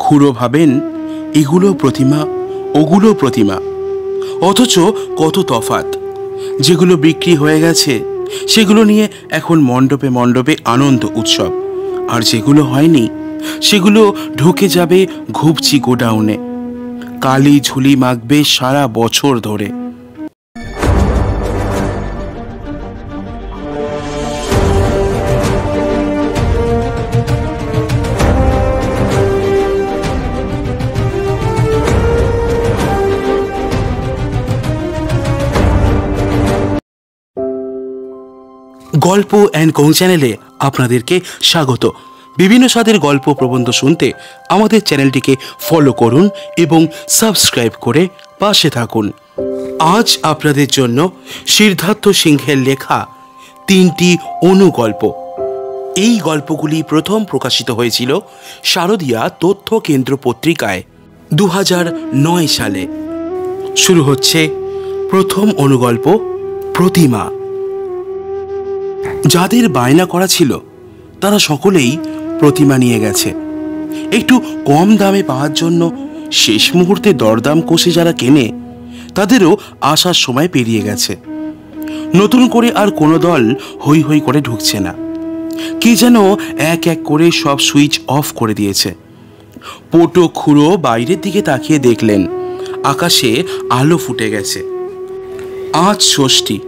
খুড়ো ভাবেন, এগুলো প্রতিমা, ওগুলো প্রতিমা। অথচ কত তফাত যেগুলো বিক্রি হয়ে গেছে, সেগুলো নিয়ে এখন মণ্ডপে মণ্ডপে আনন্দ উৎসব। আর যেগুলো হয়নি, সেগুলো ঢুকে যাবে ঘুপচি গোডাউনে। কালি ঝুলি মাখবে সারা বছর ধরে। গল্প অ্যান্ড কোং চ্যানেলে আপনাদেরকে স্বাগত। বিভিন্ন স্বাদের গল্প প্রবন্ধ শুনতে আমাদের চ্যানেলটিকে ফলো করুন এবং সাবস্ক্রাইব করে পাশে থাকুন। আজ আপনাদের জন্য সিদ্ধার্থ সিংহের লেখা তিনটি অনুগল্প। এই গল্পগুলি প্রথম প্রকাশিত হয়েছিল শারদীয়া তথ্য কেন্দ্র পত্রিকায় দু নয় সালে। শুরু হচ্ছে প্রথম অনুগল্প প্রতিমা। যাদের বায়না করা ছিল, তারা সকলেই প্রতিমা নিয়ে গেছে। একটু কম দামে পাওয়ার জন্য শেষ মুহূর্তে দরদাম কষে যারা কেনে, তাদেরও আসার সময় পেরিয়ে গেছে। নতুন করে আর কোনো দল হই হই করে ঢুকছে না। কে যেন এক এক করে সব সুইচ অফ করে দিয়েছে। পোটো খুঁড়ো বাইরের দিকে তাকিয়ে দেখলেন, আকাশে আলো ফুটে গেছে। আজ ষষ্ঠী।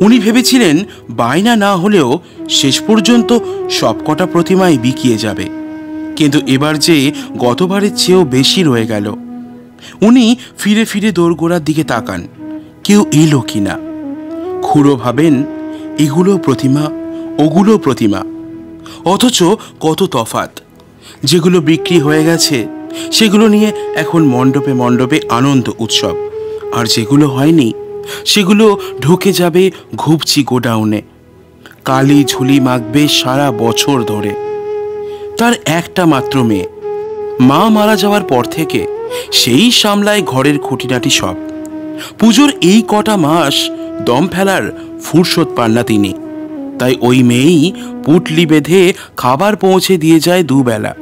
উনি ভেবেছিলেন বায়না না হলেও শেষ পর্যন্ত সবকটা প্রতিমাই বিকিয়ে যাবে। কিন্তু এবার যে গতবারের চেয়েও বেশি রয়ে গেল। উনি ফিরে ফিরে দোরগোড়ার দিকে তাকান, কেউ এলো কিনা। খুঁড়ো ভাবেন, এগুলো প্রতিমা, ওগুলো প্রতিমা। অথচ কত তফাত। যেগুলো বিক্রি হয়ে গেছে, সেগুলো নিয়ে এখন মণ্ডপে মণ্ডপে আনন্দ উৎসব। আর যেগুলো হয়নি সেগুলো ঢুকে যাবে ঘুপচি গোডাউনে। কালি ঝুলি মাখবে সারা বছর ধরে। তার একটা মাত্র মেয়ে। মা মারা যাওয়ার পর থেকে সেই সামলায় ঘরের খুঁটিনাটি সব। পুজোর এই কটা মাস দম ফেলার ফুরসত পান না তিনি। তাই ওই মেয়েই পুটলি বেঁধে খাবার পৌঁছে দিয়ে যায় দুবেলা।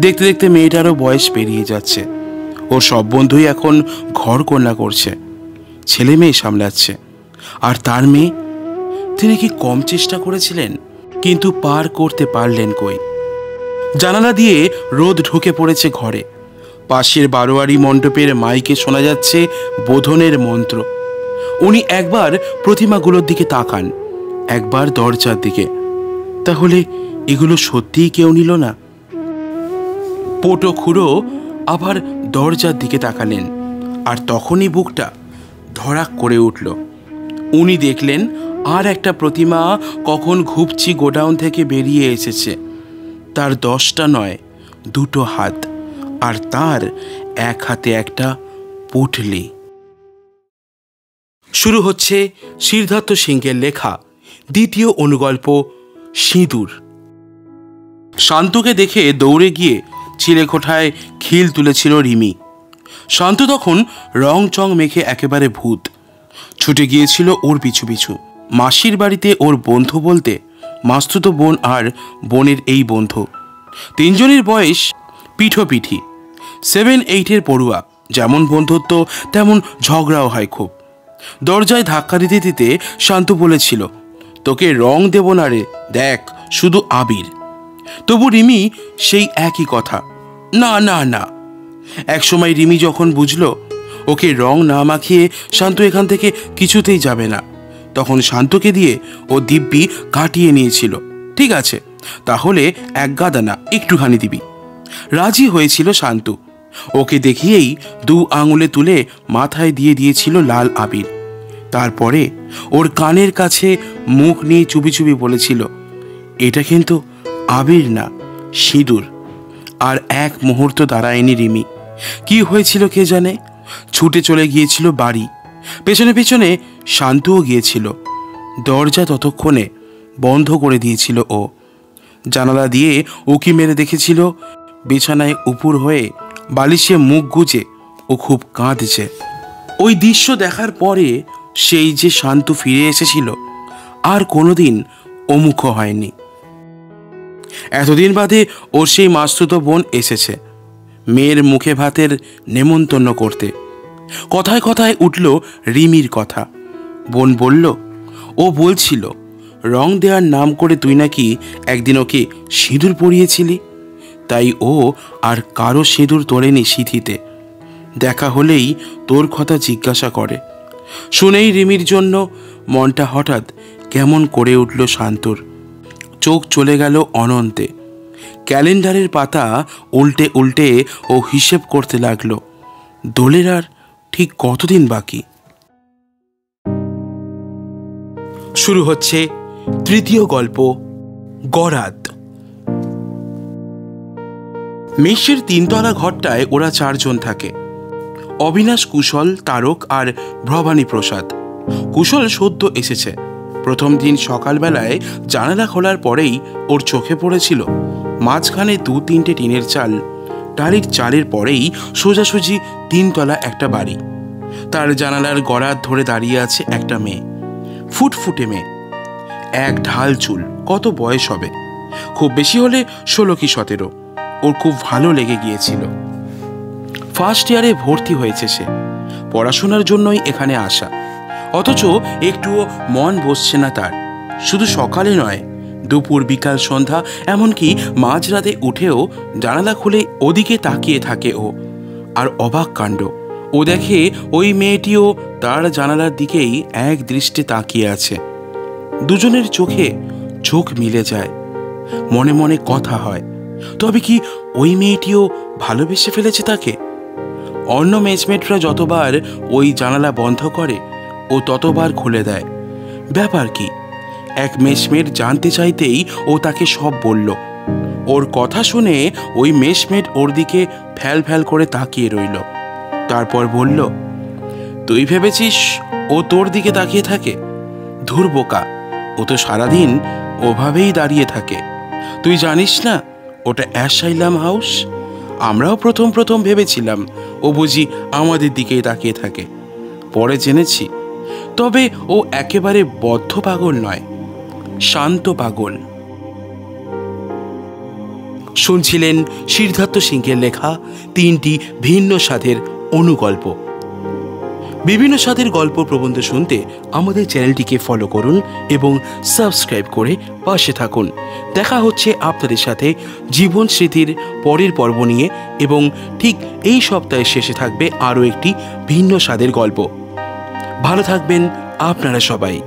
দেখতে দেখতে মেয়েটারও বয়স পেরিয়ে যাচ্ছে। ওর সব বন্ধুই এখন ঘর কন্যা করছে। ছেলে মেয়ে সামলাচ্ছে। আর তার মেয়ে? তিনি কি কম চেষ্টা করেছিলেন? কিন্তু পার করতে পারলেন কই? জানালা দিয়ে রোদ ঢুকে পড়েছে ঘরে। পাশের বারোয়ারি মণ্ডপের মাইকে শোনা যাচ্ছে বোধনের মন্ত্র। উনি একবার প্রতিমাগুলোর দিকে তাকান, একবার দরজার দিকে। তাহলে এগুলো সত্যিই কেউ নিল না? পোটো খুঁড়ো আবার দরজার দিকে তাকালেন, আর তখনই বুকটা ধরাক করে উঠল। উনি দেখলেন, আর একটা প্রতিমা কখন ঘুপচি গোডাউন থেকে বেরিয়ে এসেছে। তার দশটা নয়, দুটো হাত, আর তার এক হাতে একটা পুটলি। শুরু হচ্ছে সিদ্ধার্থ সিংহের লেখা, দ্বিতীয় অনুগল্প, সিঁদুর। শান্তুকে দেখে দৌড়ে গিয়ে চিলেকোঠায় খিল তুলেছিল রিমি। শান্ত তখন রং চং মেখে একেবারে ভূত। ছুটে গিয়েছিল ওর পিছু পিছু। মাসির বাড়িতে ওর বন্ধু বলতে মাস্তুতো বোন আর বোনের এই বন্ধু। তিনজনের বয়স পিঠোপিঠি। সেভেন এইটের পড়ুয়া। যেমন বন্ধুত্ব, তেমন ঝগড়াও হয় খুব। দরজায় ধাক্কা দিতে দিতে শান্ত বলেছিল, তোকে রং দেব না রে, দেখ, শুধু আবির। তবু রিমি সেই একই কথা, না না না। একসময় রিমি যখন বুঝলো ওকে রং না মাখিয়ে শান্ত এখান থেকে কিছুতেই যাবে না, তখন শান্তকে দিয়ে ও দিব্যি কাটিয়ে নিয়েছিল। ঠিক আছে, তাহলে এক গাদা না একটুখানি দিবি। রাজি হয়েছিল শান্তু। ওকে দেখিয়েই দু আঙুলে তুলে মাথায় দিয়ে দিয়েছিল লাল আবির। তারপরে ওর কানের কাছে মুখ নিয়ে চুপি চুপি বলেছিল, এটা কিন্তু আবির না, সিঁদুর। আর এক মুহূর্ত দাঁড়ায়নি রিমি। কি হয়েছিল কে জানে? ছুটে চলে গিয়েছিল বাড়ি। পেছনে পেছনে শান্তও গিয়েছিল। দরজা ততক্ষণে বন্ধ করে দিয়েছিল ও। জানালা দিয়ে উকি মেরে দেখেছিল, বিছানায় উপুর হয়ে বালিশে মুখ গুজে ও খুব কাঁদছে। ওই দৃশ্য দেখার পরে সেই যে শান্ত ফিরে এসেছিল, আর কোনোদিন অমুখ হয়নি। এতদিন বাদে ওর সেই মাস্তুত বোন এসেছে। মেয়ের মুখে ভাতের নেমন্তন্ন করতে। কথায় কথায় উঠল রিমির কথা। বোন বলল, ও বলছিল, রং দেওয়ার নাম করে তুই নাকি একদিন ওকে সিঁদুর পরিয়েছিলি? তাই ও আর কারও সিঁদুর তোলেনি সিঁথিতে। দেখা হলেই তোর কথা জিজ্ঞাসা করে। শুনেই রিমির জন্য মনটা হঠাৎ কেমন করে উঠল শান্তর। চোখ চলে গেল অনন্তে। ক্যালেন্ডারের পাতা উল্টে উল্টে ও হিসেব করতে লাগল, দোলের আর ঠিক কতদিন বাকি? শুরু হচ্ছে তৃতীয় গল্প গরাদ মেষের তিনতলা ঘরটায় ওরা চারজন থাকে। অবিনাশ কুশল, তারক আর ভবানী প্রসাদ। কুশল সদ্য এসেছে। প্রথম দিন সকালবেলায় জানালা খোলার পরেই ওর চোখে পড়েছিল। মাঝখানে দু তিনটে টিনের চাল। টালির চালের পরেই সোজাসুজি তিনতলা একটা বাড়ি। তার জানালার গড়ার ধরে দাঁড়িয়ে আছে একটা মেয়ে। ফুটফুটে মেয়ে। এক ঢাল চুল, কত বয়স হবে? খুব বেশি হলে ষোলো কি সতেরো। ওর খুব ভালো লেগে গিয়েছিল। ফার্স্ট ইয়ারে ভর্তি হয়েছে সে। পড়াশোনার জন্যই এখানে আসা। অথচ একটুও মন বসছে না তার। শুধু সকালে নয় দুপুর বিকাল সন্ধ্যা, এমনকি মাঝরাতে উঠেও জানালা খুলে ওদিকে তাকিয়ে থাকে ও। আর অবাক কাণ্ড। ও দেখে ওই মেয়েটিও তার জানালার দিকেই এক দৃষ্টে তাকিয়ে আছে। দুজনের চোখে চোখ মিলে যায়। মনে মনে কথা হয়। তবে কি ওই মেয়েটিও ভালোবেসে ফেলেছে তাকে? অন্য মেজমেটরা যতবার ওই জানালা বন্ধ করে, ও ততবার খুলে দেয়। ব্যাপার কি? এক মেসমেট জানতে চাইতেই ও তাকে সব বলল। ওর কথা শুনে ওই মেসমেট ওর দিকে ফ্যাল ফ্যাল করে তাকিয়ে রইল। তারপর বলল, তুই ভেবেছিস ও তোর দিকে তাকিয়ে থাকে? ধুর বোকা, ও তো সারাদিন ওভাবেই দাঁড়িয়ে থাকে। তুই জানিস না, ওটা অ্যাসাইলাম হাউস? আমরাও প্রথম প্রথম ভেবেছিলাম ও বুঝি আমাদের দিকেই তাকিয়ে থাকে। পরে জেনেছি। তবে ও একেবারে বদ্ধ পাগল নয়। শান্ত পাগল শুনছিলেন সিদ্ধার্থ সিংহের লেখা তিনটি ভিন্ন স্বাদের অনুগল্প। বিভিন্ন স্বাদের গল্প প্রবন্ধ শুনতে আমাদের চ্যানেলটিকে ফলো করুন এবং সাবস্ক্রাইব করে পাশে থাকুন। দেখা হচ্ছে আপনাদের সাথে জীবন স্মৃতির পরের পর্ব নিয়ে এবং ঠিক এই সপ্তাহের শেষে থাকবে আরও একটি ভিন্ন স্বাদের গল্প। ভালো থাকবেন আপনারা সবাই।